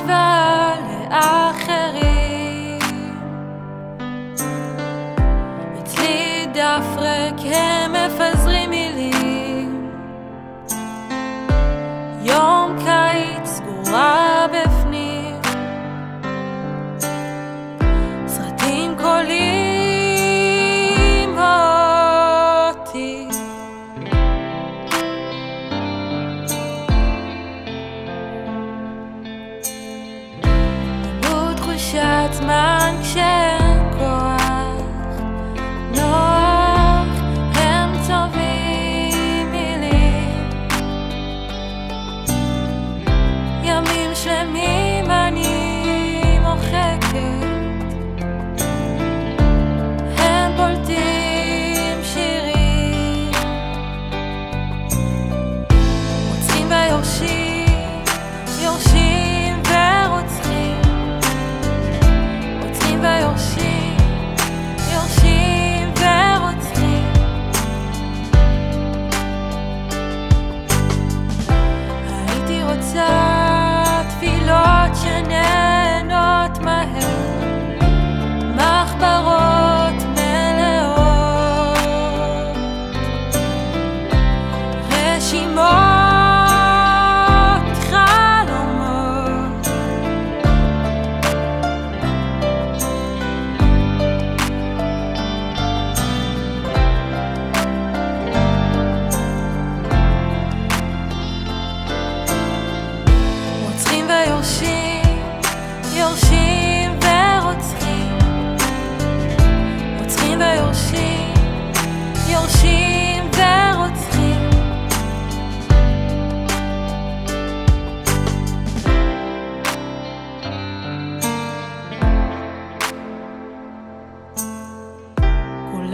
בהשוואה לאחרים. אצלי דף ר... בזמן כשאין כוח נוח הם צובעים מילים. ימים שלמים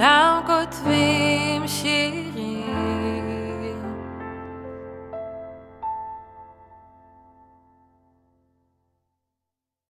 כולם כותבים שירים.